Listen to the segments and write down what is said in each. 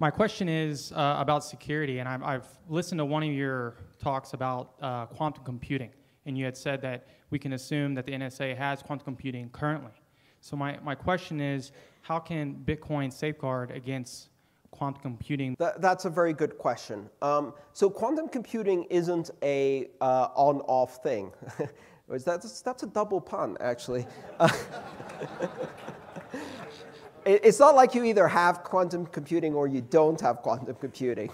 My question is uh, about security, and I've, I've, listened to one of your talks about uh, quantum computing, and you had said that we can assume that the NSA has quantum computing currently. So my, my question is, how can Bitcoin safeguard against quantum computing? That, that's a very good question. Um, so quantum computing isn't a uh, on-off thing. that's, that's a double pun, actually. it's not like you either have quantum computing or you don't have quantum computing.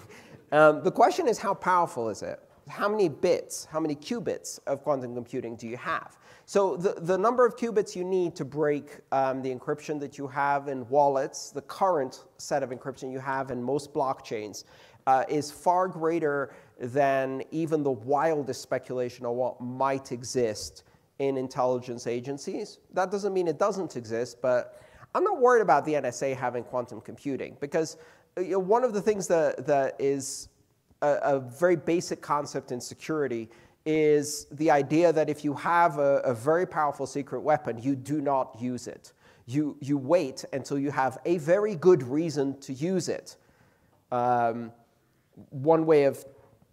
Um, the question is how powerful is it? How many bits, how many qubits of quantum computing do you have? So the, the number of qubits you need to break um, the encryption that you have in wallets, the current set of encryption you have in most blockchains, uh, is far greater than even the wildest speculation on what might exist in intelligence agencies. That doesn't mean it doesn't exist, but I'm not worried about the NSA having quantum computing because uh, you know, one of the things that, that is a, a, very basic concept in security is the idea that if you have a, a very powerful secret weapon, you do not use it. You, you wait until you have a very good reason to use it. Um, one way of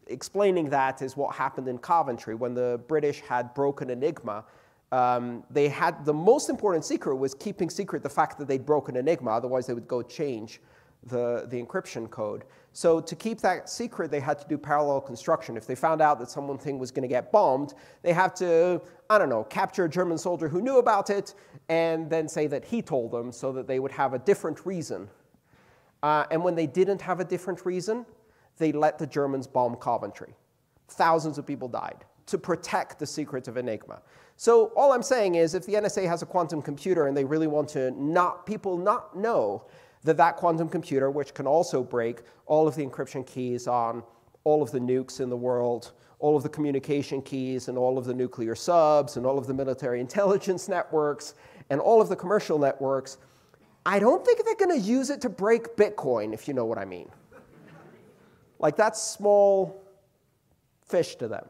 explaining that is what happened in Coventry when the British had broken Enigma um, they had the most important secret was keeping secret the fact that they'd broken Enigma, otherwise they would go change the, the encryption code. So to keep that secret, they had to do parallel construction. If they found out that something was going to get bombed, they had to, I don't know, capture a German soldier who knew about it and then say that he told them so that they would have a different reason. Uh, and when they didn't have a different reason, they let the Germans bomb Coventry. Thousands of people died to protect the secret of Enigma. So all I'm saying is if the NSA has a quantum computer and they really want to not people not know that that quantum computer, which can also break all of the encryption keys on all of the nukes in the world, all of the communication keys and all of the nuclear subs and all of the military intelligence networks and all of the commercial networks, I don't think they're going to use it to break Bitcoin, if you know what I mean. like that's small fish to them.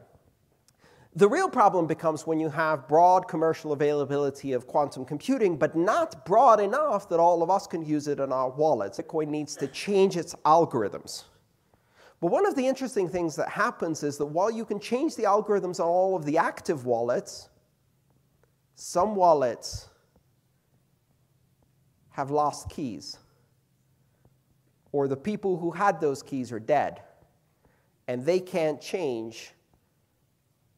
The real problem becomes when you have broad commercial availability of quantum computing, but not broad enough that all of us can use it in our wallets. Bitcoin needs to change its algorithms. But one of the interesting things that happens is that while you can change the algorithms on all of the active wallets, some wallets have lost keys. Or the people who had those keys are dead, and they can't change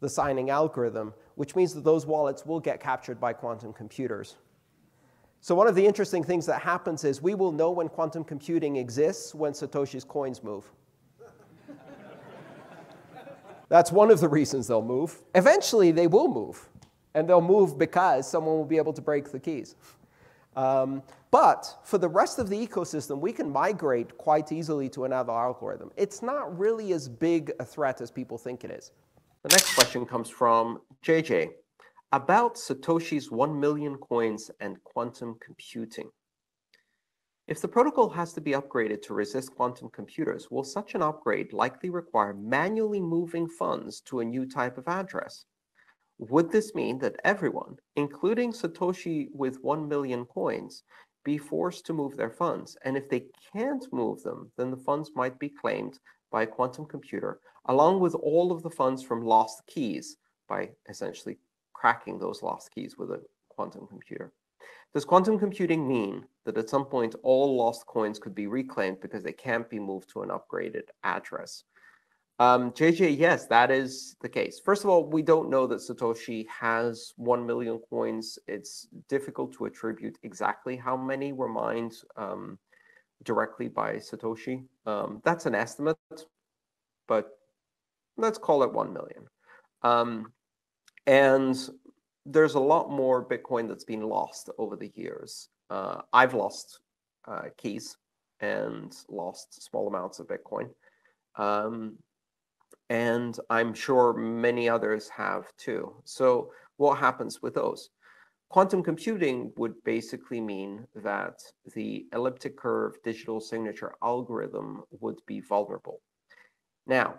the signing algorithm, which means that those wallets will get captured by quantum computers. So one of the interesting things that happens is we will know when quantum computing exists when Satoshi's coins move. That's one of the reasons they'll move. Eventually, they will move. And they'll move because someone will be able to break the keys. Um, but for the rest of the ecosystem, we can migrate quite easily to another algorithm. It's not really as big a threat as people think it is. The next question comes from JJ about Satoshi's 1 million coins and quantum computing. If the protocol has to be upgraded to resist quantum computers, will such an upgrade likely require manually moving funds to a new type of address? Would this mean that everyone, including Satoshi with 1 million coins, be forced to move their funds? And if they can't move them, then the funds might be claimed by a quantum computer along with all of the funds from lost keys by essentially cracking those lost keys with a quantum computer. Does quantum computing mean that at some point all lost coins could be reclaimed because they can't be moved to an upgraded address? Um, JJ, yes, that is the case. First of all, we don't know that Satoshi has 1 million coins. It's difficult to attribute exactly how many were mined um, directly by Satoshi. Um, that's an estimate, but let's call it 1 million. Um, and there's a lot more Bitcoin that's been lost over the years. Uh, I've lost uh, keys and lost small amounts of Bitcoin. Um, and I'm sure many others have too. So what happens with those? Quantum computing would basically mean that the elliptic curve digital signature algorithm would be vulnerable. Now,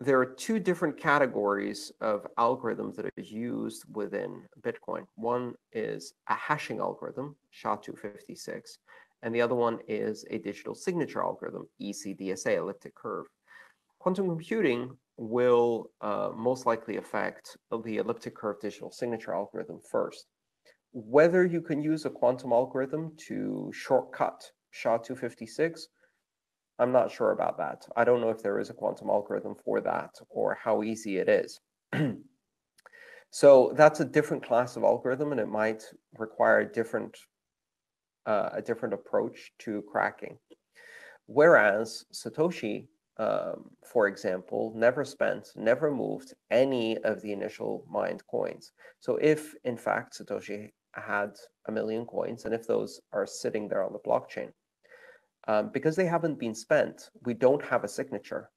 there are two different categories of algorithms that are used within Bitcoin. One is a hashing algorithm, SHA-256, and the other one is a digital signature algorithm, ECDSA, elliptic curve. Quantum computing will uh, most likely affect the elliptic curve digital signature algorithm first. Whether you can use a quantum algorithm to shortcut SHA-256, I'm not sure about that. I don't know if there is a quantum algorithm for that or how easy it is. so that's a different class of algorithm, and it might require a different, uh, a different approach to cracking. Whereas Satoshi um, for example, never spent, never moved any of the initial mined coins. So if, in fact, Satoshi had a million coins, and if those are sitting there on the blockchain, um, because they haven't been spent, we don't have a signature,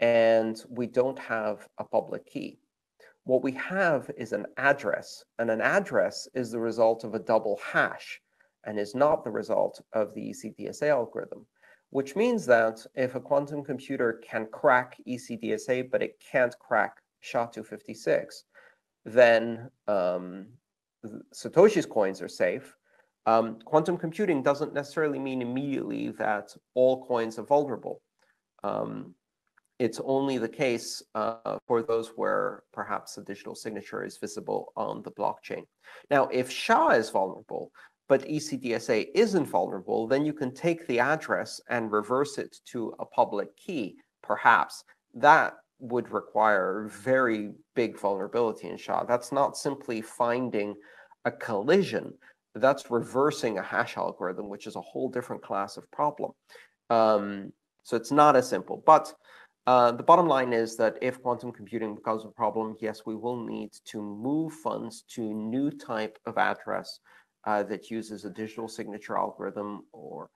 and we don't have a public key. What we have is an address, and an address is the result of a double hash, and is not the result of the ECDSA algorithm which means that if a quantum computer can crack ECDSA, but it can't crack SHA-256, then um, Satoshi's coins are safe. Um, quantum computing doesn't necessarily mean immediately that all coins are vulnerable. Um, it's only the case uh, for those where perhaps a digital signature is visible on the blockchain. Now, if SHA is vulnerable, but ECDSA isn't vulnerable, then you can take the address and reverse it to a public key, perhaps. That would require very big vulnerability in SHA. That's not simply finding a collision. That's reversing a hash algorithm, which is a whole different class of problem. Um, so it's not as simple. But uh, the bottom line is that if quantum computing becomes a problem, yes, we will need to move funds to new type of address uh, that uses a digital signature algorithm or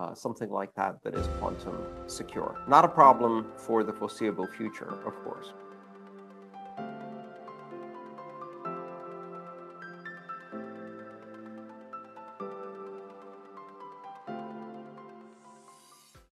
uh, something like that that is quantum secure. Not a problem for the foreseeable future, of course.